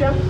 гостях.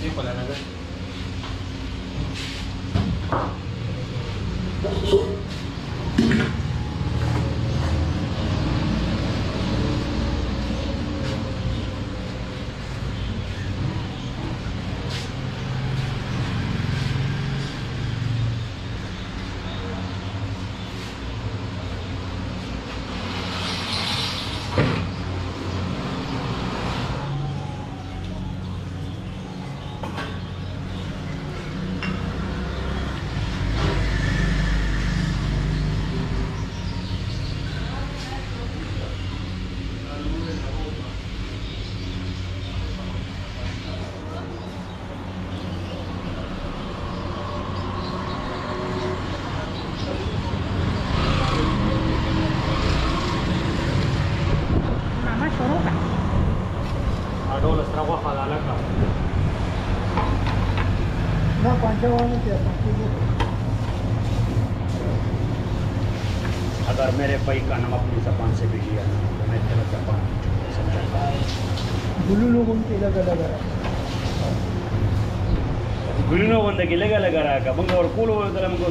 Yun pala na ganun. को का पंचवान अगर मेरे भाई का नाम अपनी जबान से भी लिया तो मैं तेरा जबान गुल्लू लोगों के अलग अलग है। गुलिनो बंदे की लगा लगा रहा का बंगा और कूलो वाला हमको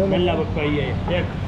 मसाले गल्ला बक्काई है। एक